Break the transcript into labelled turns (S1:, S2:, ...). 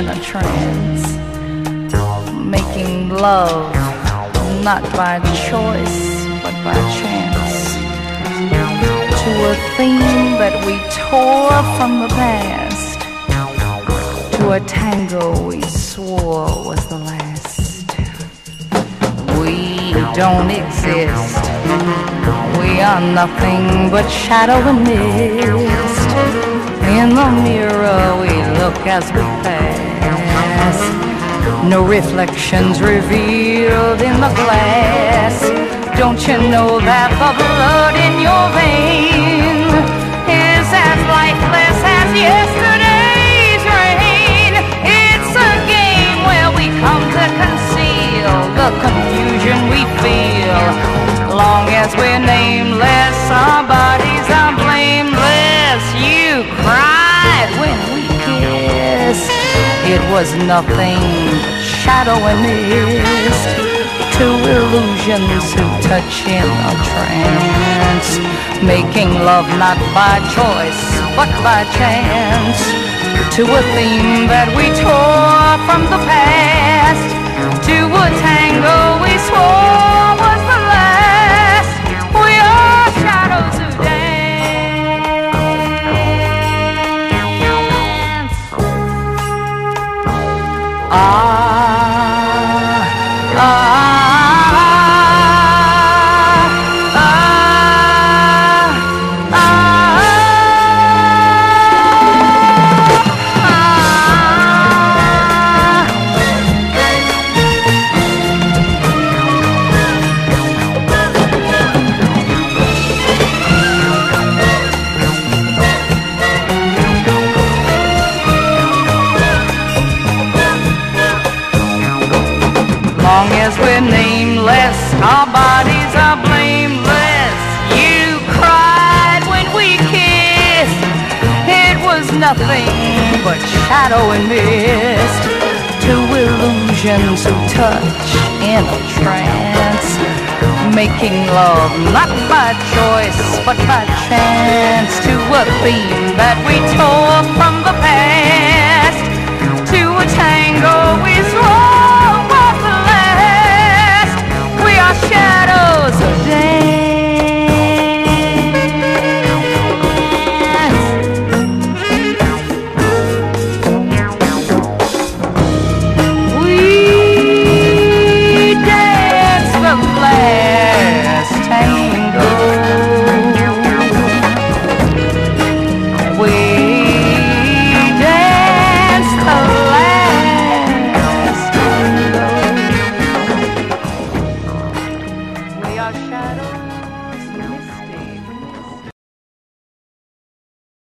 S1: in a trance, making love not by choice but by chance to a theme that we tore from the past, to a tango we swore was the last. We don't exist. We are nothing but shadow and mist. In the mirror we look as we pass. No reflections revealed in the glass. Don't you know that the was nothing but shadow and mist. Two illusions who touch in a trance, making love not by choice but by chance. To a theme that we tore from the past, to a tango Ah, Long as we're nameless, our bodies are blameless. You cried when we kissed. It was nothing but shadow and mist. Two illusions who touch in a trance. Making love not by choice but by chance. To a theme that we tore from the We shadows.